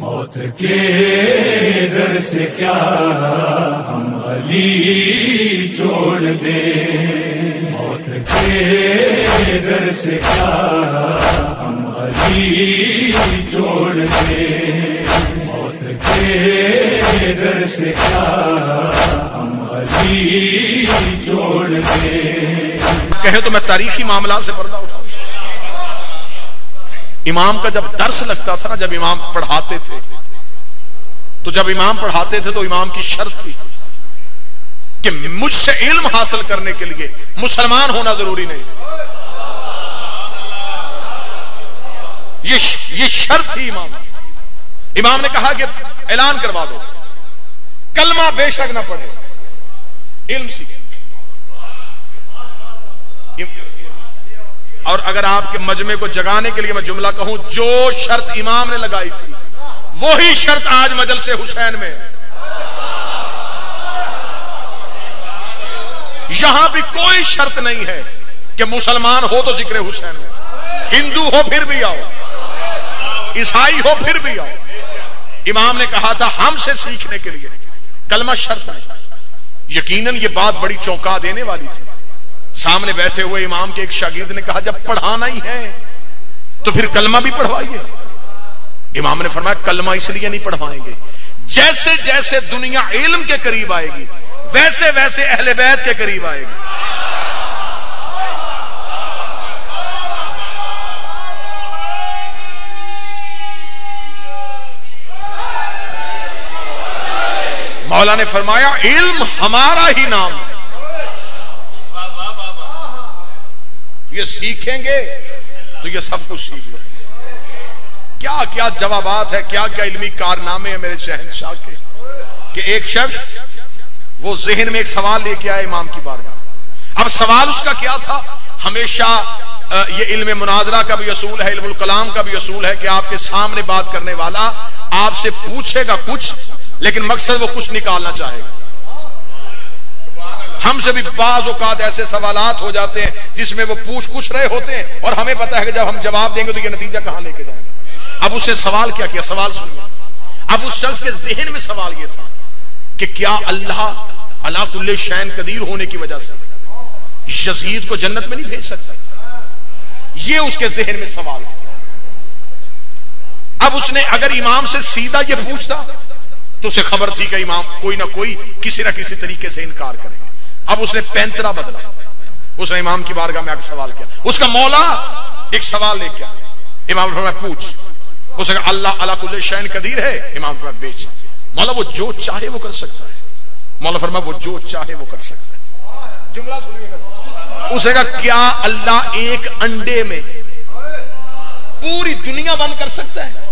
मौत के डर से क्या हम अली छोड़ दे? मौत के डर से क्या हम अली छोड़ दे? मौत के डर से क्या हम अली छोड़ दे? कहे तो मैं तारीखी मामला से पर्दा उठाऊं इमाम का जब दर्स लगता था ना, जब इमाम पढ़ाते थे तो जब इमाम पढ़ाते थे तो इमाम की शर्त थी कि मुझसे इल्म हासिल करने के लिए मुसलमान होना ज़रूरी नहीं। ये ये शर्त थी इमाम इमाम ने कहा कि ऐलान करवा दो। कलमा बेशक ना पढ़े। इल्म सीखे। और अगर आपके मजमे को जगाने के लिए मैं जुमला कहूँ, जो शर्त इमाम ने लगाई थी, वही शर्त आज मजल से हुसैन में यहाँ भी कोई शर्त नहीं है कि मुसलमान हो तो ज़िक्र हुसैन में, हिंदू हो फिर भी आओ, ईसाई हो फिर भी आओ। इमाम ने कहा था, हमसे सीखने के लिए। कलमा शर्त नहीं। यकीनन ये बात बड़ी चौंका देने वाली थी। सामने बैठे हुए इमाम के एक शागिर्द ने कहा, जब पढ़ाना ही है तो फिर कलमा भी पढ़वाइए। इमाम ने फरमाया, कलमा इसलिए नहीं पढ़वाएँगे। जैसे जैसे दुनिया इल्म के करीब आएगी, वैसे वैसे अहले बैत के करीब आएगी। मौला ने फरमाया, इल्म हमारा ही नाम है ये सीखेंगे तो ये सब कुछ सीख लो। क्या क्या जवाबात है, क्या क्या इल्मी कारनामे है मेरे शहनशाह के, कि एक शख्स वो जहन में एक सवाल लेके आया इमाम की बारगाह। अब सवाल उसका क्या था? हमेशा ये इल्म मुनाजरा का भी असूल है, इल्मुल कलाम का भी असूल है कि आपके सामने बात करने वाला आपसे पूछेगा कुछ, लेकिन मकसद वो कुछ निकालना चाहेगा। हमसे भी बाज औकात ऐसे सवालात हो जाते हैं, जिसमें वो पूछ कुछ रहे होते हैं, और हमें पता है कि जब हम जवाब देंगे तो ये नतीजा कहाँ लेके जाएँगे। अब उससे सवाल क्या किया? सवाल सुनिए। अब उस शख्स के जहन में सवाल ये था कि क्या अल्लाह अलाकुल्ले शैन कदीर होने की वजह से यजीद को जन्नत में नहीं भेज सकता? ये उसके जहन में सवाल था। अब उसने अगर इमाम से सीधा ये पूछता तो उसे खबर थी कि इमाम कोई ना कोई किसी ना किसी तरीके से इनकार करेंगे। अब उसने पैंतरा बदला। उसने इमाम की बारगाह में आकर सवाल किया। उसका मौला एक सवाल लेके आ इमाम पूछ। उसने कहा, अल्लाह अला कुल्ले शैन कदीर है। इमाम फरमा बेच मौला, वो जो चाहे वो कर सकता है। मौला फरमा वो जो चाहे वो कर सकता है। उसे कहा, क्या अल्लाह एक अंडे में पूरी दुनिया बंद कर सकता है?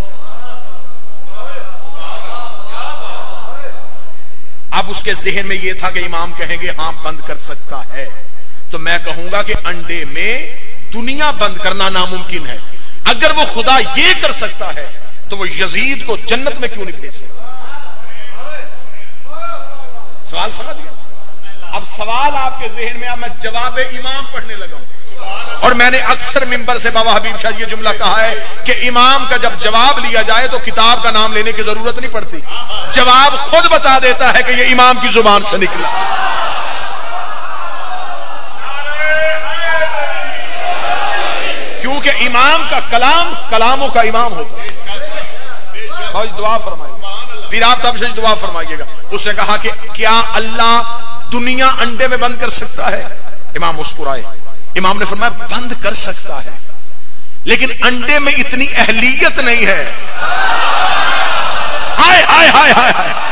अब उसके जहन में यह था कि इमाम कहेंगे, हाँ, बंद कर सकता है। तो मैं कहूँगा कि अंडे में दुनिया बंद करना नामुमकिन है। अगर वो खुदा ये कर सकता है तो वो यजीद को जन्नत में क्यों नहीं भेज सकता? सवाल समझ गया अब सवाल आपके जहन में, अब मैं जवाब इमाम पढ़ने लगा हूँ। और मैंने अक्सर मिंबर से बाबा हबीब शाह ये जुमला कहा है कि इमाम का जब जवाब लिया जाए तो किताब का नाम लेने की ज़रूरत नहीं पड़ती। जवाब खुद बता देता है कि ये इमाम की ज़ुबान से निकला। क्योंकि इमाम का कलाम कलामों का इमाम होता है। दुआ फरमाइए पीर आफ्ताब से दुआ फरमाइएगा। उसने कहा कि क्या अल्लाह दुनिया अंडे में बंद कर सकता है? इमाम मुस्कुराए। इमाम ने फरमाया, बंद कर सकता है। लेकिन अंडे में इतनी अहलियत नहीं है। हाय हाय हाय हाय हाय।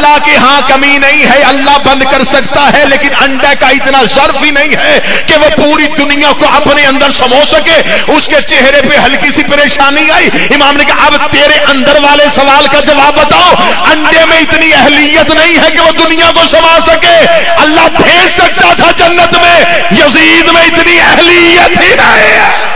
अल्लाह के यहाँ कमी नहीं है, अल्लाह बंद कर सकता है, लेकिन अंडे का इतना जर्फ ही नहीं है कि वो पूरी दुनिया को अपने अंदर समो सके। उसके चेहरे पे हल्की सी परेशानी आई। इमाम ने कहा, अब तेरे अंदर वाले सवाल का जवाब बताओ। अंडे में इतनी अहलियत नहीं है कि वो दुनिया को समा सके। अल्लाह भेज सकता था जन्नत में, यजीद में इतनी अहलियत ही है।